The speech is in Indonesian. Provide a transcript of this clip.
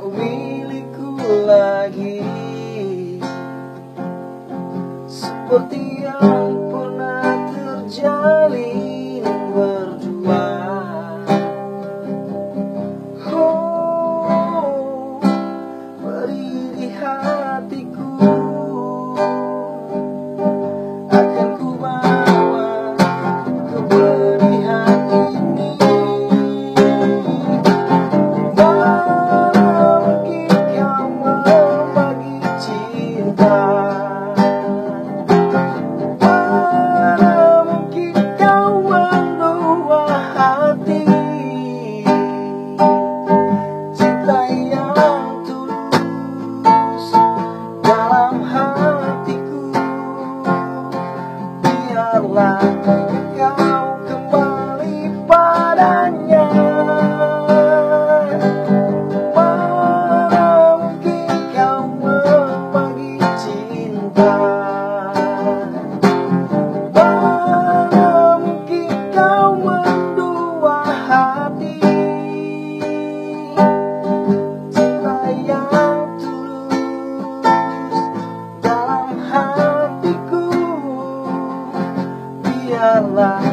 kau milikku lagi. Seperti yang pernah terjalin Caroline. alive.